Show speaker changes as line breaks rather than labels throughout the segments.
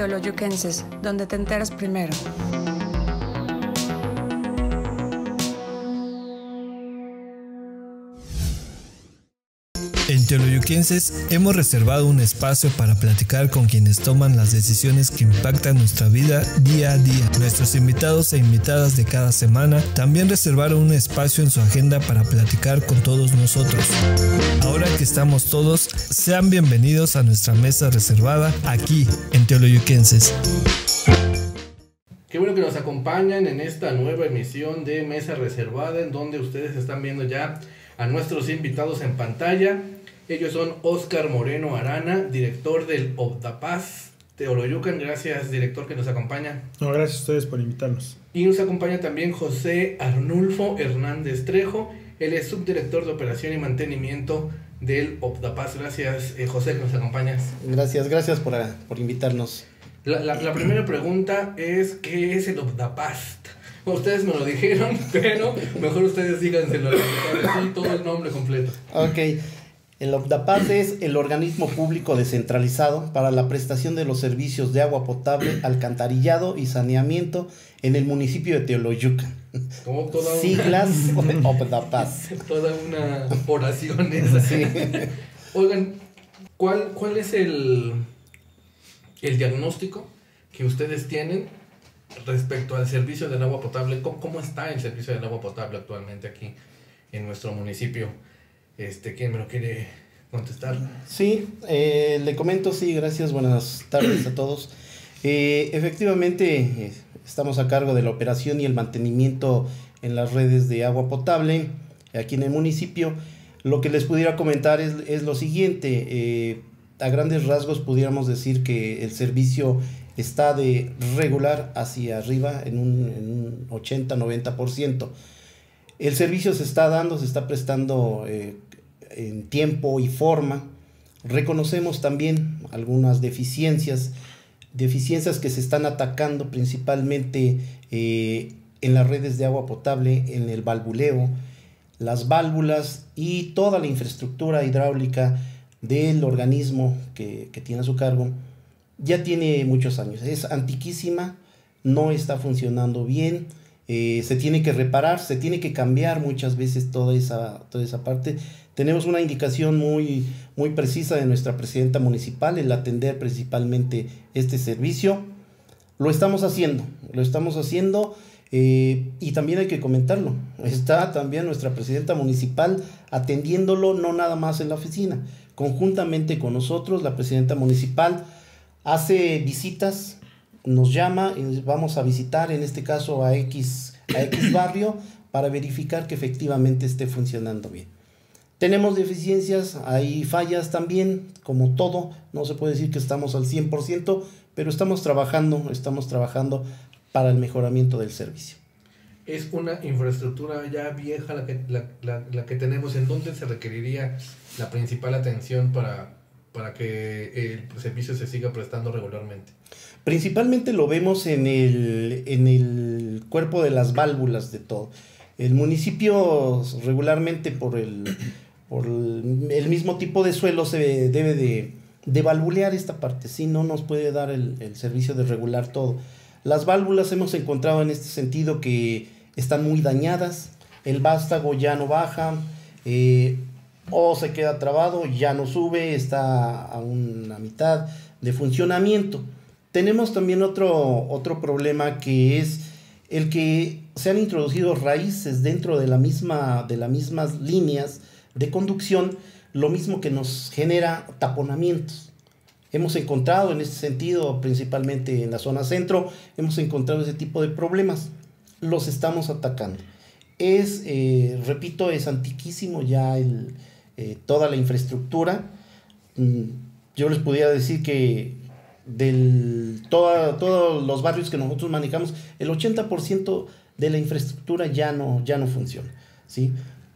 Teoloyuquenses, donde te enteras primero.
Teoloyuquenses hemos reservado un espacio para platicar con quienes toman las decisiones que impactan nuestra vida día a día. Nuestros invitados e invitadas de cada semana también reservaron un espacio en su agenda para platicar con todos nosotros. Ahora que estamos todos, sean bienvenidos a nuestra mesa reservada aquí en Teoloyuquenses.
Qué bueno que nos acompañan en esta nueva emisión de Mesa Reservada, en donde ustedes están viendo ya a nuestros invitados en pantalla. Ellos son Oscar Moreno Arana, director del Optapaz Teoloyucan. Gracias, director, que nos acompaña.
No, gracias a ustedes por invitarnos.
Y nos acompaña también José Arnulfo Hernández Trejo. Él es subdirector de operación y mantenimiento del Optapaz. Gracias, eh, José, que nos acompañas.
Gracias, gracias por, por invitarnos.
La, la, la, primera pregunta es, ¿qué es el Optapaz? Ustedes me lo dijeron, pero mejor ustedes díganselo. Sí, todo el nombre completo.
Ok. El OPDAPAS es el organismo público descentralizado para la prestación de los servicios de agua potable, alcantarillado y saneamiento en el municipio de Teoloyucan.
Como toda una,
Siglas OPDAPAS.
Toda una oración esa.
Sí.
Oigan, ¿cuál, cuál es el, el diagnóstico que ustedes tienen respecto al servicio del agua potable? ¿Cómo, ¿Cómo, está el servicio del agua potable actualmente aquí en nuestro municipio? Este, ¿Quién me lo quiere contestar?
Sí, eh, le comento, sí, gracias, buenas tardes a todos. Eh, efectivamente, eh, estamos a cargo de la operación y el mantenimiento en las redes de agua potable aquí en el municipio. Lo que les pudiera comentar es, es lo siguiente, a grandes rasgos pudiéramos decir que el servicio está de regular hacia arriba en un, en un 80-90%. El servicio se está dando, se está prestando en tiempo y forma. Reconocemos también algunas deficiencias, deficiencias que se están atacando principalmente eh, en las redes de agua potable, en el valvuleo, las válvulas y toda la infraestructura hidráulica del organismo que, que tiene a su cargo ya tiene muchos años. Es antiquísima, no está funcionando bien, eh, se tiene que reparar, se tiene que cambiar muchas veces toda esa, toda esa parte. Tenemos una indicación muy, muy precisa de nuestra presidenta municipal, el atender principalmente este servicio. Lo estamos haciendo, lo estamos haciendo eh, y también hay que comentarlo. Está también nuestra presidenta municipal atendiéndolo, no nada más en la oficina, conjuntamente con nosotros, la presidenta municipal hace visitas, nos llama y vamos a visitar, en este caso a X, a X barrio, para verificar que efectivamente esté funcionando bien. Tenemos deficiencias, hay fallas también, como todo, no se puede decir que estamos al 100%, pero estamos trabajando, estamos trabajando para el mejoramiento del servicio.
Es una infraestructura ya vieja la que, la, la, la que tenemos, ¿en dónde se requeriría la principal atención para, para que el servicio se siga prestando regularmente?
Principalmente lo vemos en el, en el cuerpo de las válvulas de todo. El municipio regularmente por el, el mismo tipo de suelo se debe de, de valvulear esta parte, si no nos puede dar el, el servicio de regular todo. Las válvulas hemos encontrado en este sentido que están muy dañadas, el vástago ya no baja, eh, o se queda trabado, ya no sube, está a una mitad de funcionamiento. Tenemos también otro, otro problema que es el que se han introducido raíces dentro de, la misma, de las mismas líneas de conducción, lo mismo que nos genera taponamientos. Hemos encontrado en este sentido, principalmente en la zona centro, hemos encontrado ese tipo de problemas. Los estamos atacando. Es, eh, repito, es antiquísimo ya eh, toda la infraestructura. Mm, yo les pudiera decir que toda, todos los barrios que nosotros manejamos, el 80% de la infraestructura ya no, ya no funciona. ¿sí?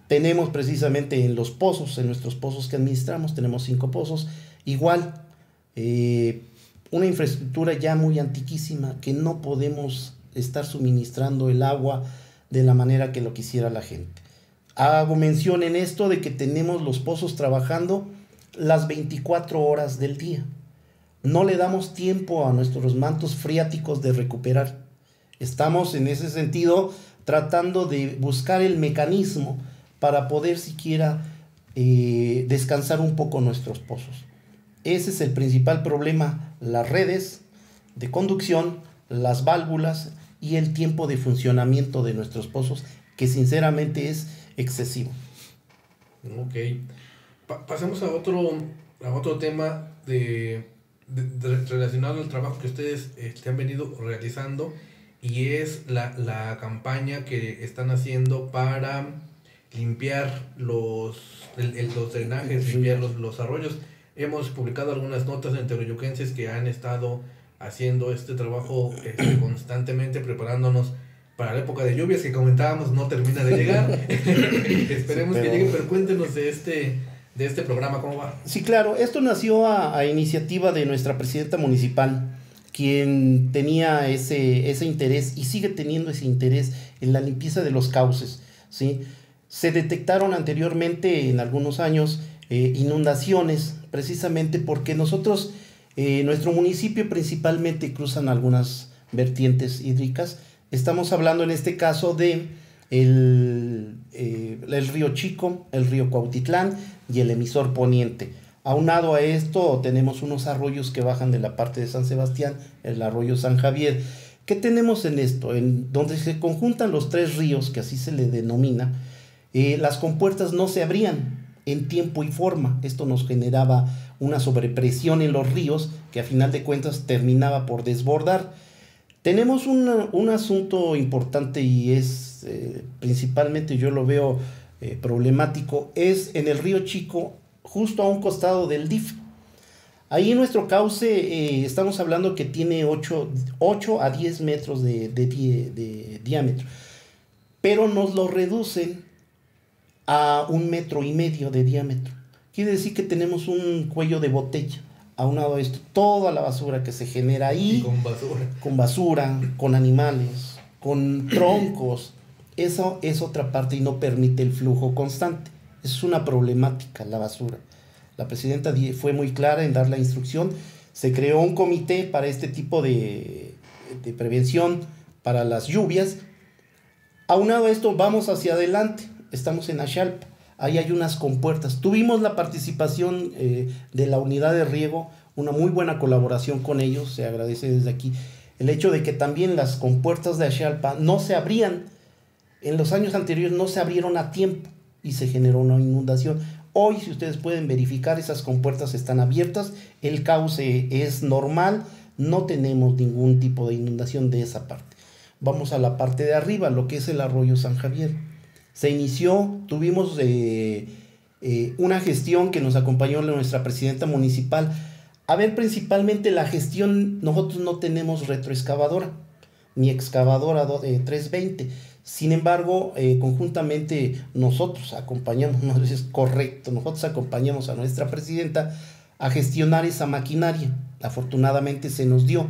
Tenemos precisamente en los pozos, en nuestros pozos que administramos, tenemos cinco pozos, igual, eh, una infraestructura ya muy antiquísima que no podemos estar suministrando el agua de la manera que lo quisiera la gente. Hago mención en esto de que tenemos los pozos trabajando las 24 horas del día. no le damos tiempo a nuestros mantos freáticos de recuperar. Estamos en ese sentido tratando de buscar el mecanismo para poder siquiera eh, descansar un poco nuestros pozos. Ese es el principal problema, las redes de conducción, las válvulas y el tiempo de funcionamiento de nuestros pozos, que sinceramente es excesivo.
Ok. pasemos a otro, a otro tema de, relacionado al trabajo que ustedes este, han venido realizando y es la, la campaña que están haciendo para limpiar los, los drenajes, limpiar los, los, arroyos. Hemos publicado algunas notas en teoyoquenses que han estado haciendo este trabajo este, constantemente, preparándonos para la época de lluvias que comentábamos no termina de llegar. Esperemos que llegue, pero cuéntenos de este, de este programa, ¿cómo va?
Sí, claro, esto nació a, a iniciativa de nuestra presidenta municipal, quien tenía ese, ese interés y sigue teniendo ese interés en la limpieza de los cauces, ¿sí? Se detectaron anteriormente en algunos años eh, inundaciones, precisamente porque nosotros, eh, nuestro municipio principalmente cruzan algunas vertientes hídricas. Estamos hablando en este caso de el, eh, el río Chico, el río Cuautitlán y el emisor poniente. Aunado a esto, tenemos unos arroyos que bajan de la parte de San Sebastián, el arroyo San Javier. ¿Qué tenemos en esto? En donde se conjuntan los tres ríos, que así se le denomina, eh, las compuertas no se abrían en tiempo y forma. Esto nos generaba una sobrepresión en los ríos que a final de cuentas terminaba por desbordar. Tenemos un asunto importante y es eh, principalmente yo lo veo eh, problemático, es en el río Chico, justo a un costado del DIF. Ahí nuestro cauce estamos hablando que tiene 8, a 10 metros de, de diámetro, pero nos lo reducen a un metro y medio de diámetro. Quiere decir que tenemos un cuello de botella. Aunado a esto, toda la basura que se genera ahí.
con basura.
Con basura, con animales, con troncos. Eso es otra parte y no permite el flujo constante. Es una problemática la basura. La presidenta fue muy clara en dar la instrucción. Se creó un comité para este tipo de, de prevención para las lluvias. Aunado a esto, vamos hacia adelante estamos en Axalpa, ahí hay unas compuertas. Tuvimos la participación eh, de la unidad de riego, una muy buena colaboración con ellos, se agradece desde aquí. El hecho de que también las compuertas de Axalpa no se abrían, en los años anteriores no se abrieron a tiempo y se generó una inundación. Hoy, si ustedes pueden verificar, esas compuertas están abiertas, el cauce es normal, no tenemos ningún tipo de inundación de esa parte. Vamos a la parte de arriba, lo que es el arroyo San Javier se inició, tuvimos eh, eh, una gestión que nos acompañó nuestra presidenta municipal. A ver, principalmente la gestión, nosotros no tenemos retroexcavadora, ni excavadora 320. Sin embargo, eh, conjuntamente nosotros acompañamos, no es correcto, nosotros acompañamos a nuestra presidenta a gestionar esa maquinaria. Afortunadamente se nos dio.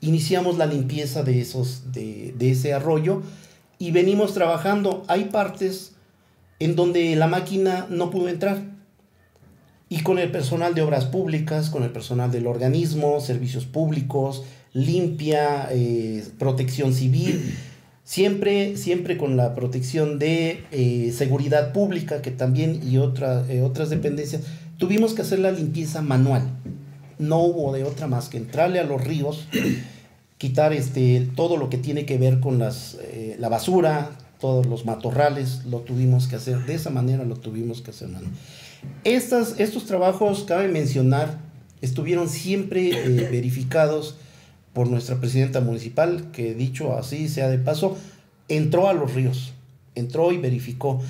Iniciamos la limpieza de, esos, de, de ese arroyo y venimos trabajando. Hay partes en donde la máquina no pudo entrar. Y con el personal de obras públicas, con el personal del organismo, servicios públicos, limpia, eh, protección civil, siempre, siempre con la protección de eh, seguridad pública, que también y eh, otras dependencias, tuvimos que hacer la limpieza manual. No hubo de otra más que entrarle a los ríos quitar este, todo lo que tiene que ver con las, eh, la basura, todos los matorrales, lo tuvimos que hacer, de esa manera lo tuvimos que hacer. Estas, estos trabajos, cabe mencionar, estuvieron siempre eh, verificados por nuestra presidenta municipal, que dicho así sea de paso, entró a los ríos, entró y verificó,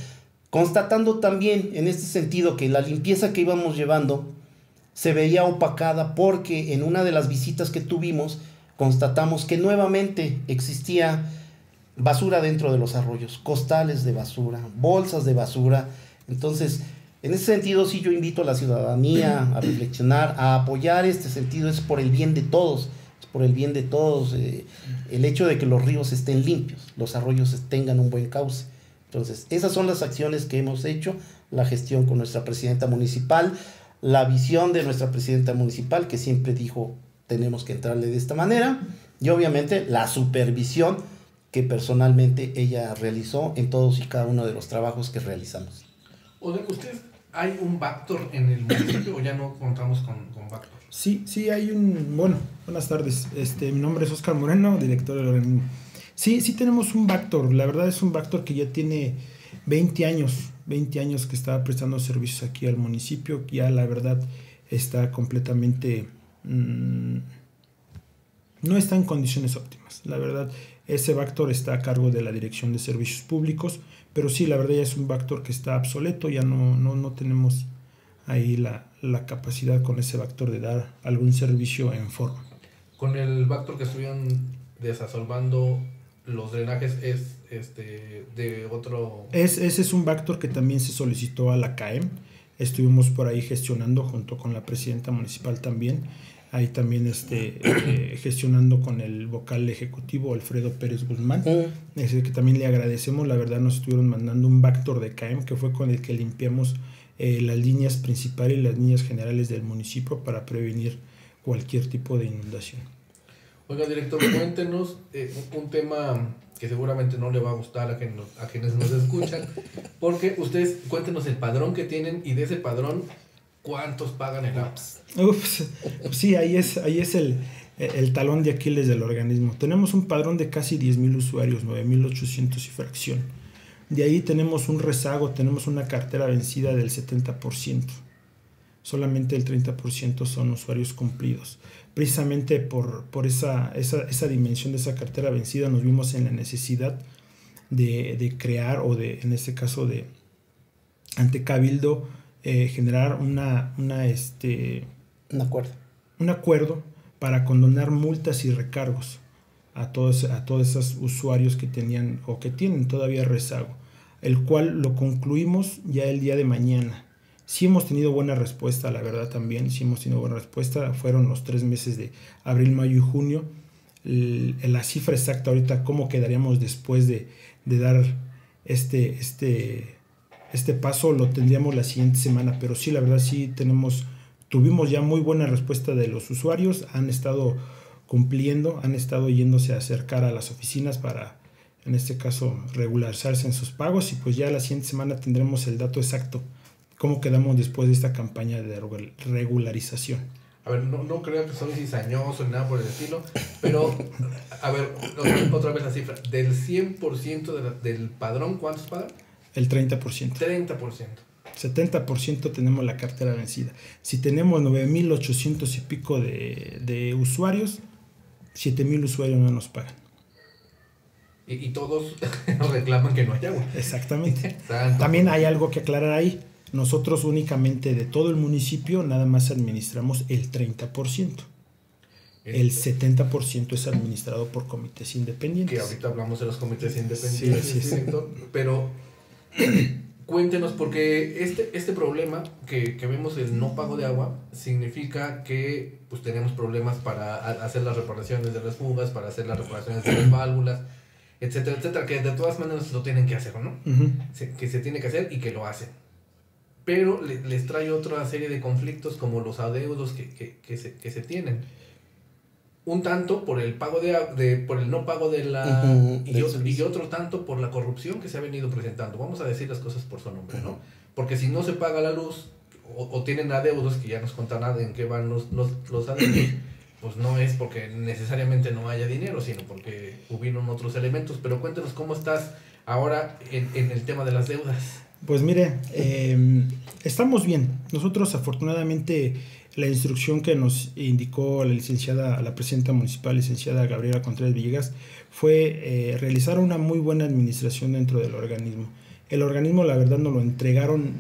constatando también en este sentido que la limpieza que íbamos llevando se veía opacada porque en una de las visitas que tuvimos, constatamos que nuevamente existía basura dentro de los arroyos, costales de basura, bolsas de basura. Entonces, en ese sentido, sí yo invito a la ciudadanía a reflexionar, a apoyar este sentido, es por el bien de todos, es por el bien de todos, eh, el hecho de que los ríos estén limpios, los arroyos tengan un buen cauce. Entonces, esas son las acciones que hemos hecho, la gestión con nuestra presidenta municipal, la visión de nuestra presidenta municipal que siempre dijo tenemos que entrarle de esta manera y obviamente la supervisión que personalmente ella realizó en todos y cada uno de los trabajos que realizamos.
O sea, ¿usted hay un Bactor en el municipio o ya no contamos con, con Bactor?
Sí, sí, hay un... Bueno, buenas tardes. Este, mi nombre es Oscar Moreno, director del organismo. Sí, sí tenemos un Bactor. La verdad es un Bactor que ya tiene 20 años, 20 años que está prestando servicios aquí al municipio. Ya la verdad está completamente... Mmm, no está en condiciones óptimas. La verdad, ese Bactor está a cargo de la Dirección de Servicios Públicos, pero sí, la verdad ya es un Bactor que está obsoleto, ya no, no, no tenemos ahí la, la, capacidad con ese Bactor de dar algún servicio en forma.
Con el Bactor que estuvieron desasolvando los drenajes es este de otro...
Es, ese es un Bactor que también se solicitó a la CAEM. Estuvimos por ahí gestionando junto con la presidenta municipal también ahí también este, eh, gestionando con el vocal ejecutivo Alfredo Pérez Guzmán, mm. es que también le agradecemos, la verdad nos estuvieron mandando un Bactor de CAEM que fue con el que limpiamos eh, las líneas principales y las líneas generales del municipio para prevenir cualquier tipo de inundación.
Oiga, director, cuéntenos eh, un tema que seguramente no le va a gustar a, a quienes nos escuchan, porque ustedes cuéntenos el padrón que tienen y de ese padrón ¿Cuántos pagan el APS?
Ups, sí, ahí es, ahí es el, el talón de Aquiles del organismo. Tenemos un padrón de casi 10.000 usuarios, 9.800 y fracción. De ahí tenemos un rezago, tenemos una cartera vencida del 70%. Solamente el 30% son usuarios cumplidos. Precisamente por, por esa, esa, esa, dimensión de esa cartera vencida nos vimos en la necesidad de, de crear o de, en este caso, de ante Cabildo, eh, generar una, una, este,
un acuerdo.
Un acuerdo para condonar multas y recargos a todos, a todos esos usuarios que tenían o que tienen todavía rezago, el cual lo concluimos ya el día de mañana. Sí hemos tenido buena respuesta, la verdad también, sí hemos tenido buena respuesta, fueron los tres meses de abril, mayo y junio. la cifra exacta ahorita, cómo quedaríamos después de, de dar este, este, este paso lo tendríamos la siguiente semana, pero sí, la verdad sí tenemos, tuvimos ya muy buena respuesta de los usuarios, han estado cumpliendo, han estado yéndose a acercar a las oficinas para, en este caso, regularizarse en sus pagos y pues ya la siguiente semana tendremos el dato exacto, cómo quedamos después de esta campaña de regularización.
A ver, no, no creo que soy cizañoso ni nada por el estilo, pero, a ver, otra, vez la cifra, del 100% del padrón, ¿cuántos pagan?
El 30%.
30%.
70% tenemos la cartera vencida. Si tenemos 9.800 y pico de, de usuarios, 7.000 usuarios no nos pagan.
Y, y todos reclaman que no hay agua.
Exactamente. También hay algo que aclarar ahí. Nosotros únicamente de todo el municipio nada más administramos el 30%. El 70% es administrado por comités independientes.
Que ahorita hablamos de los comités independientes, sí, sí, pero Cuéntenos, porque este, este problema que, que, vemos el no pago de agua significa que pues tenemos problemas para hacer las reparaciones de las fugas, para hacer las reparaciones de las válvulas, etcétera, etcétera, que de todas maneras lo tienen que hacer, ¿no? que se tiene que hacer y que lo hacen. Pero les trae otra serie de conflictos como los adeudos que, que, que se, que se tienen un tanto por el pago de, de por el no pago de la y, otro, tanto por la corrupción que se ha venido presentando. Vamos a decir las cosas por su nombre, ¿no? Porque si no se paga la luz o, tienen adeudos que ya nos contan en qué van los, los, los adeudos, pues no es porque necesariamente no haya dinero, sino porque hubieron otros elementos. Pero cuéntenos cómo estás ahora en, en el tema de las deudas.
Pues mire, eh, estamos bien. Nosotros afortunadamente la instrucción que nos indicó la licenciada, la presidenta municipal, licenciada Gabriela Contreras Villegas, fue eh, realizar una muy buena administración dentro del organismo. El organismo, la verdad, nos lo entregaron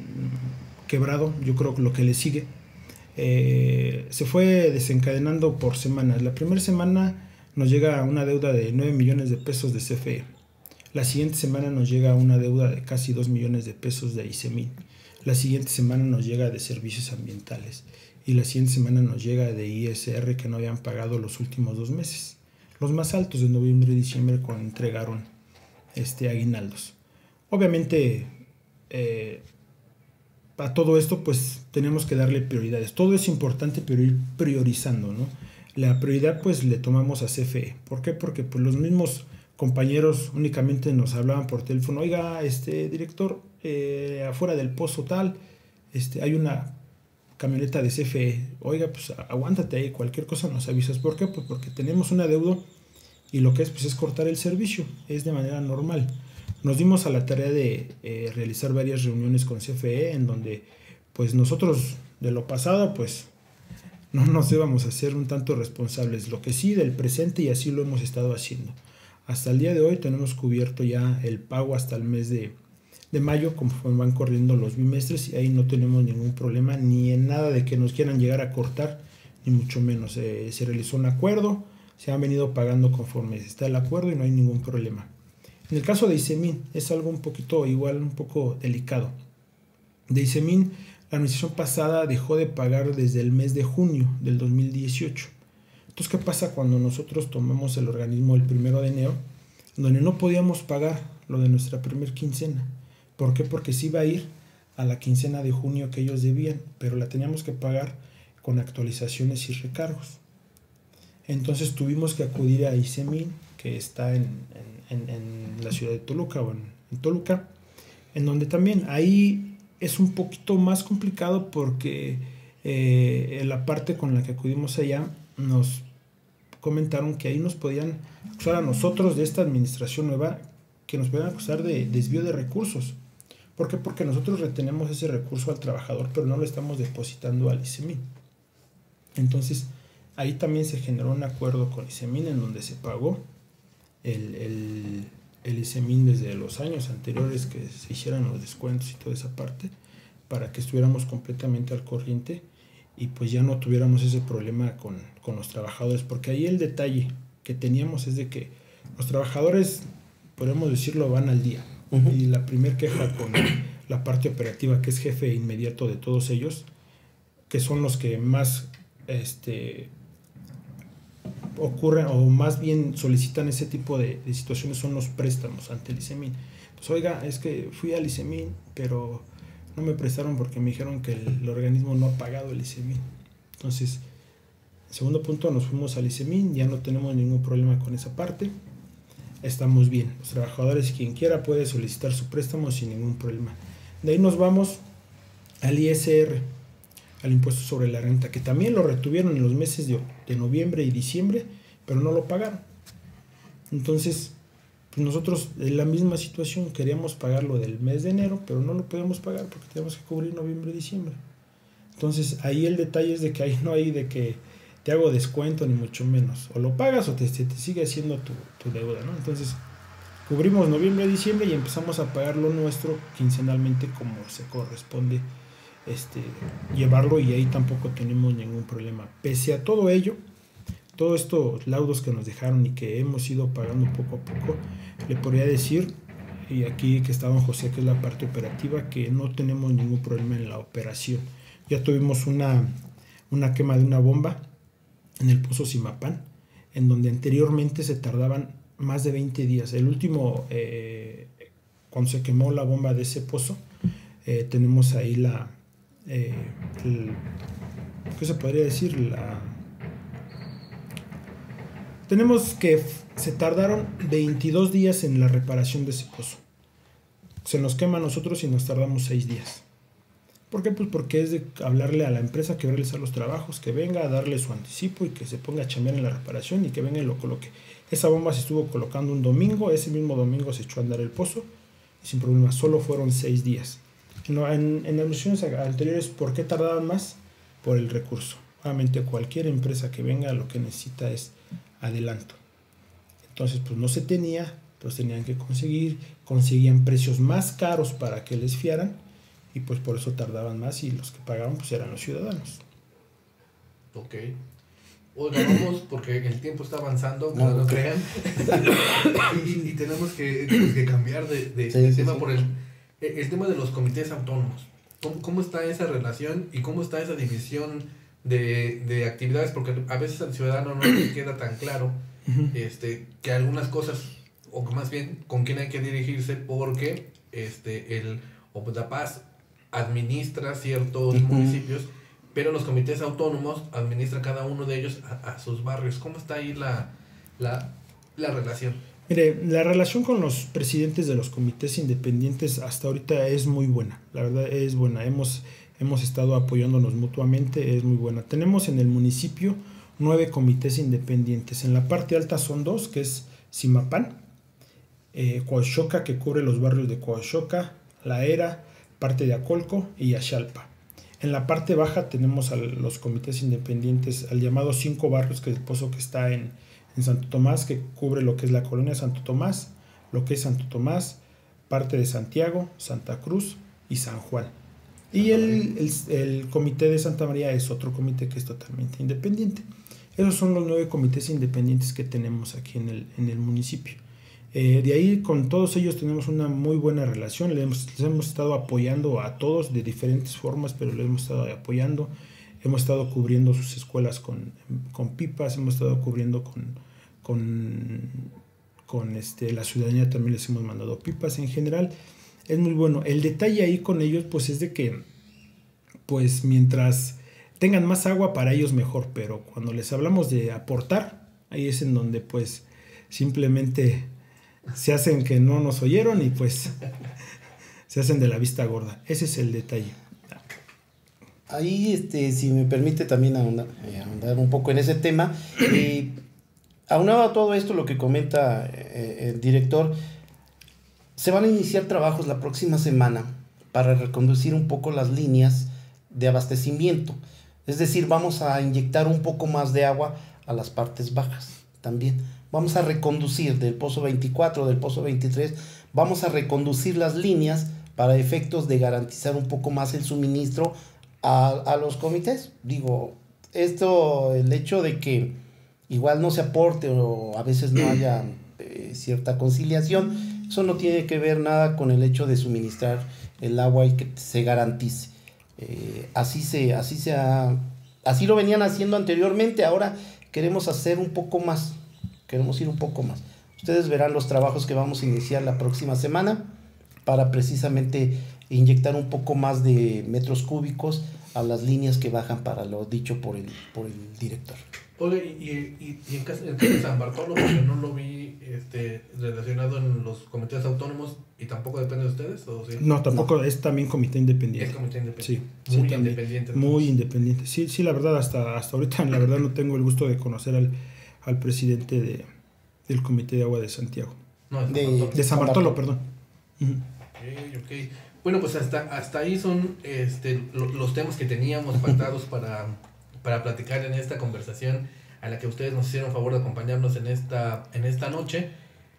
quebrado, yo creo que lo que le sigue. Eh, se fue desencadenando por semanas. La primera semana nos llega una deuda de 9 millones de pesos de CFE. La siguiente semana nos llega una deuda de casi 2 millones de pesos de ICEMIN. La siguiente semana nos llega de servicios ambientales y la siguiente semana nos llega de ISR que no habían pagado los últimos dos meses. Los más altos de noviembre y diciembre cuando entregaron este, aguinaldos. Obviamente, eh, a todo esto pues tenemos que darle prioridades. Todo es importante pero ir priorizando, ¿no? La prioridad pues le tomamos a CFE. ¿Por qué? Porque pues los mismos compañeros únicamente nos hablaban por teléfono, oiga, este director, eh, afuera del pozo tal, este, hay una camioneta de CFE, oiga, pues aguántate ahí, cualquier cosa nos avisas. ¿Por qué? Pues porque tenemos un adeudo y lo que es pues es cortar el servicio, es de manera normal. Nos dimos a la tarea de eh, realizar varias reuniones con CFE en donde pues nosotros de lo pasado pues no nos íbamos a un tanto responsables, lo que sí del presente y así lo hemos estado haciendo. Hasta el día de hoy tenemos cubierto ya el pago hasta el mes de, de mayo, conforme van corriendo los bimestres, y ahí no tenemos ningún problema ni en nada de que nos quieran llegar a cortar, ni mucho menos. Eh, se realizó un acuerdo, se han venido pagando conforme está el acuerdo y no hay ningún problema. En el caso de ISEMIN es algo un poquito igual, un poco delicado. De ISEMIN, la administración pasada dejó de pagar desde el mes de junio del 2018. Entonces, ¿qué pasa cuando nosotros tomamos el organismo el primero de enero, donde no podíamos pagar lo de nuestra primer quincena? ¿Por qué? Porque se iba a ir a la quincena de junio que ellos debían, pero la teníamos que pagar con actualizaciones y recargos. Entonces tuvimos que acudir a ISEMIN, que está en, la ciudad de Toluca o en, Toluca, en donde también ahí es un poquito más complicado porque eh, la parte con la que acudimos allá nos comentaron que ahí nos podían acusar a nosotros de esta administración nueva, que nos podían acusar de desvío de recursos. ¿Por qué? Porque nosotros retenemos ese recurso al trabajador, pero no lo estamos depositando al ISEMIN. Entonces, ahí también se generó un acuerdo con ISEMIN en donde se pagó el, el, el ISEMIN desde los años anteriores que se hicieran los descuentos y toda esa parte para que estuviéramos completamente al corriente y pues ya no tuviéramos ese problema con, con, los trabajadores, porque ahí el detalle que teníamos es de que los trabajadores, podemos decirlo, van al día. Y la primer queja con la parte operativa, que es jefe inmediato de todos ellos, que son los que más este, ocurren o más bien solicitan ese tipo de, situaciones son los préstamos ante el ICEMIN. Pues oiga, es que fui al ICEMIN, pero no me prestaron porque me dijeron que el, organismo no ha pagado el ICEMIN. Entonces, segundo punto, nos fuimos al ICEMIN, ya no tenemos ningún problema con esa parte. Estamos bien. Los trabajadores, quien quiera, puede solicitar su préstamo sin ningún problema. De ahí nos vamos al ISR al impuesto sobre la renta, que también lo retuvieron en los meses de, de noviembre y diciembre, pero no lo pagaron. Entonces, pues nosotros en la misma situación queríamos pagarlo del mes de enero, pero no lo podemos pagar porque tenemos que cubrir noviembre y diciembre. Entonces, ahí el detalle es de que ahí no hay de que hago descuento ni mucho menos. O lo pagas o te, sigue haciendo tu, deuda, ¿no? Entonces, cubrimos noviembre diciembre y empezamos a pagar lo nuestro quincenalmente como se corresponde este, llevarlo y ahí tampoco tenemos ningún problema. Pese a todo ello, todos estos laudos que nos dejaron y que hemos ido pagando poco a poco, le podría decir, y aquí que está don José, que es la parte operativa, que no tenemos ningún problema en la operación. Ya tuvimos una quema de una bomba en el pozo Simapán, en donde anteriormente se tardaban más de 20 días. El último, eh, cuando se quemó la bomba de ese pozo, eh, tenemos ahí la, eh, ¿qué se podría decir? La, tenemos que se tardaron 22 días en la reparación de ese pozo. Se nos quema a nosotros y nos tardamos 6 días. ¿Por qué? Pues porque es de hablarle a la empresa que va a realizar los trabajos, que venga a darle su anticipo y que se ponga a chambear en la reparación y que venga y lo coloque. Esa bomba se estuvo colocando un domingo, ese mismo domingo se echó a andar el pozo y sin problema, solo fueron 6 días. En, en las misiones anteriores, ¿por qué tardaban más? Por el recurso. Obviamente cualquier empresa que venga lo que necesita es adelanto. Entonces, pues no se tenía, pues tenían que conseguir, conseguían precios más caros para que les fiaran y pues por eso tardaban más y los que pagaban pues eran los ciudadanos.
Ok. Oiga, vamos, porque el tiempo está avanzando, no, lo crean. y, tenemos que, cambiar de, tema por el el tema de los comités autónomos. ¿Cómo, está esa relación y cómo está esa división de, de, actividades? Porque a veces al ciudadano no le queda tan claro este, que algunas cosas, o más bien con quién hay que dirigirse, porque este, el paz administra ciertos municipios, pero los comités autónomos administra cada uno de ellos a, sus barrios. ¿Cómo está ahí la, la, la relación?
Mire, la relación con los presidentes de los comités independientes hasta ahorita es muy buena, la verdad es buena. Hemos, hemos estado apoyándonos mutuamente, es muy buena. Tenemos en el municipio nueve comités independientes. En la parte alta son dos, que es Simapán, eh, que cubre los barrios de Coaxoca, La Era, parte de Acolco y Axalpa. En la parte baja tenemos a los comités independientes, al llamado cinco barrios, que es el pozo que está en, en Santo Tomás, que cubre lo que es la colonia Santo Tomás, lo que es Santo Tomás, parte de Santiago, Santa Cruz y San Juan. Y el, el, comité de Santa María es otro comité que es totalmente independiente. Esos son los nueve comités independientes que tenemos aquí en el, en el municipio. Eh, de ahí con todos ellos tenemos una muy buena relación, les hemos, estado apoyando a todos de diferentes formas, pero les hemos estado apoyando, hemos estado cubriendo sus escuelas con, con pipas, hemos estado cubriendo con, con, con este, la ciudadanía también les hemos mandado pipas en general. Es muy bueno. El detalle ahí con ellos pues es de que pues mientras tengan más agua para ellos mejor, pero cuando les hablamos de aportar, ahí es en donde pues simplemente se hacen que no nos oyeron y pues se hacen de la vista gorda. Ese es el detalle.
Ahí, este, si me permite también ahondar, eh, un poco en ese tema, eh, aunado a todo esto, lo que comenta eh, el director, se van a iniciar trabajos la próxima semana para reconducir un poco las líneas de abastecimiento. Es decir, vamos a inyectar un poco más de agua a las partes bajas también vamos a reconducir del pozo 24, del pozo 23, vamos a reconducir las líneas para efectos de garantizar un poco más el suministro a, los comités. Digo, esto, el hecho de que igual no se aporte o a veces no haya eh, cierta conciliación, eso no tiene que ver nada con el hecho de suministrar el agua y que se garantice. Eh, así se, así se así lo venían haciendo anteriormente, ahora queremos hacer un poco más, queremos ir un poco más. Ustedes verán los trabajos que vamos a iniciar la próxima semana para precisamente inyectar un poco más de metros cúbicos a las líneas que bajan para lo dicho por el, por el director.
Oye, y, y, en caso de San Bartolo, porque no lo vi este, relacionado en los comités autónomos y tampoco depende de ustedes, ¿o sí?
No, tampoco, es también comité independiente.
Es comité independiente.
Sí, muy independiente. Muy independiente. Sí, sí, la verdad, hasta, hasta ahorita, la verdad, no tengo el gusto de conocer al, al presidente de, del Comité de Agua de Santiago.
No, de,
de, San Bartolo, perdón.
Bueno, pues hasta, hasta ahí son este, los temas que teníamos pactados para, para platicar en esta conversación a la que ustedes nos hicieron favor de acompañarnos en esta, en esta noche.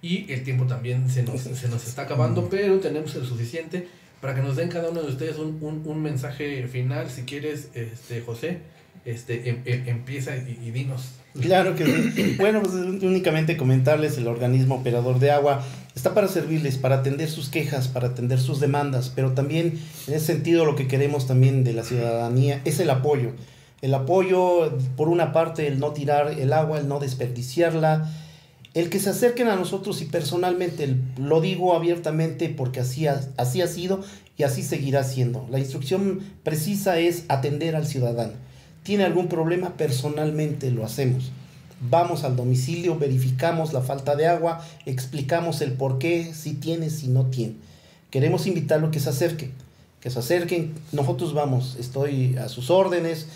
Y el tiempo también se nos, se nos está acabando, pero tenemos el suficiente para que nos den cada uno de ustedes un, un, un mensaje final. Si quieres, este, José, este, em, em, empieza y, dinos.
Claro que sí. Bueno, pues únicamente comentarles, el organismo operador de agua está para servirles, para atender sus quejas, para atender sus demandas, pero también en ese sentido lo que queremos también de la ciudadanía es el apoyo. El apoyo, por una parte, el no tirar el agua, el no desperdiciarla, el que se acerquen a nosotros y personalmente, lo digo abiertamente porque así así ha sido y así seguirá siendo. La instrucción precisa es atender al ciudadano tiene algún problema, personalmente lo hacemos. Vamos al domicilio, verificamos la falta de agua, explicamos el por qué, si tiene, si no tiene. Queremos invitarlo a que se acerque, que se acerquen. Nosotros vamos, estoy a sus órdenes.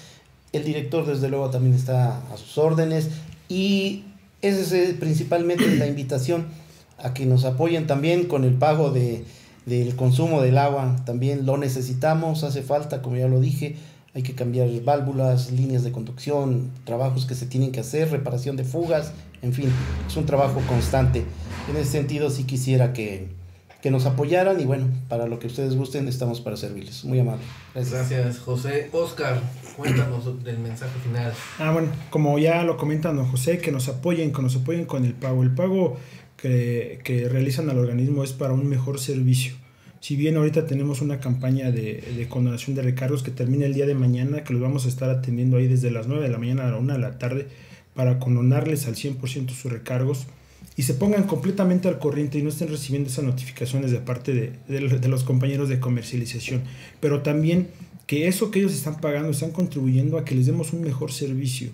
El director, desde luego, también está a sus órdenes. Y esa es eh, principalmente la invitación a que nos apoyen también con el pago de, del consumo del agua. También lo necesitamos, hace falta, como ya lo dije hay que cambiar válvulas, líneas de conducción, trabajos que se tienen que hacer, reparación de fugas, en fin, es un trabajo constante. En ese sentido sí quisiera que, que nos apoyaran y bueno, para lo que ustedes gusten estamos para servirles. Muy amable.
Gracias. Gracias, José. Oscar, cuéntanos del mensaje final.
Ah, bueno, como ya lo comentan don José, que nos apoyen, que nos apoyen con el pago. El pago que, que realizan al organismo es para un mejor servicio si bien ahorita tenemos una campaña de, de, condonación de recargos que termina el día de mañana, que los vamos a estar atendiendo ahí desde las 9 de la mañana a la 1 de la tarde para condonarles al 100% sus recargos, y se pongan completamente al corriente y no estén recibiendo esas notificaciones de parte de, de, los compañeros de comercialización. Pero también que eso que ellos están pagando están contribuyendo a que les demos un mejor servicio,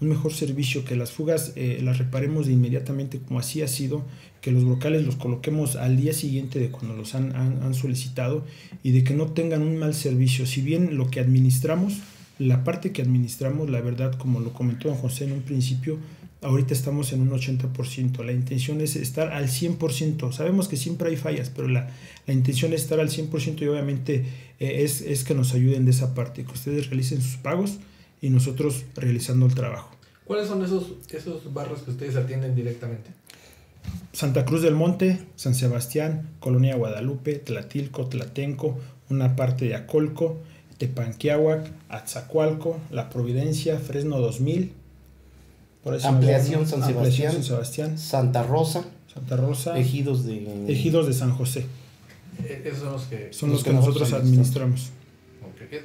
un mejor servicio, que las fugas eh, las reparemos de inmediatamente como así ha sido, que los brocales los coloquemos al día siguiente de cuando los han, han, solicitado y de que no tengan un mal servicio. Si bien lo que administramos, la parte que administramos, la verdad, como lo comentó don José en un principio, Ahorita estamos en un 80%. La intención es estar al 100%. Sabemos que siempre hay fallas, pero la, la intención es estar al 100% y obviamente eh, es, es, que nos ayuden de esa parte, que ustedes realicen sus pagos y nosotros realizando el trabajo.
¿Cuáles son esos, esos barrios que ustedes atienden directamente?
Santa Cruz del Monte, San Sebastián, Colonia Guadalupe, Tlatilco, Tlatenco, una parte de Acolco, Tepanquiahuac, Atzacualco, La Providencia, Fresno 2000,
Ampliación, San
Sebastián, San Sebastián,
Santa Rosa,
Santa Rosa,
Ejidos de
Ejidos de San José.
Eh, esos son los que
son los, que, nosotros administramos.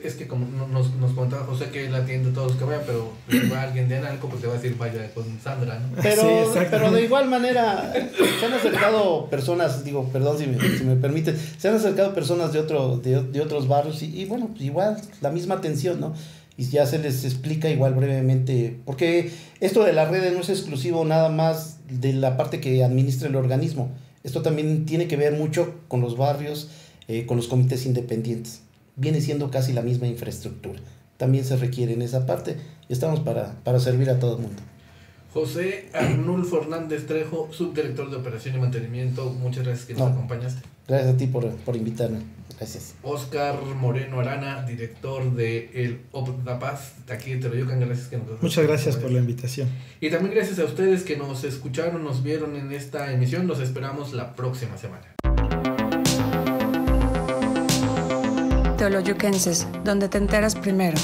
Es que como nos, nos contaba José que él atiende a todos los que vayan, pero si va alguien de Analco, pues te va a decir vaya con Sandra, ¿no?
Pero, pero de igual manera, se han acercado personas, digo, perdón si me, si me permite, se han acercado personas de, otro, de, de otros barrios y, y, bueno, pues igual, la misma atención, ¿no? y ya se les explica igual brevemente, porque esto de las redes no es exclusivo nada más de la parte que administra el organismo, esto también tiene que ver mucho con los barrios, eh, con los comités independientes, viene siendo casi la misma infraestructura, también se requiere en esa parte y estamos para, para servir a todo el mundo.
José Arnulfo Fernández Trejo, subdirector de operación y mantenimiento, muchas gracias que nos acompañaste.
Gracias a ti por, por invitarme. Gracias.
Oscar Moreno Arana, director de el Paz aquí de Teroyocan, gracias que nos
Muchas gracias por la invitación.
Y también gracias a ustedes que nos escucharon, nos vieron en esta emisión. Los esperamos la próxima semana.
Teoloyuquenses, donde te enteras primero.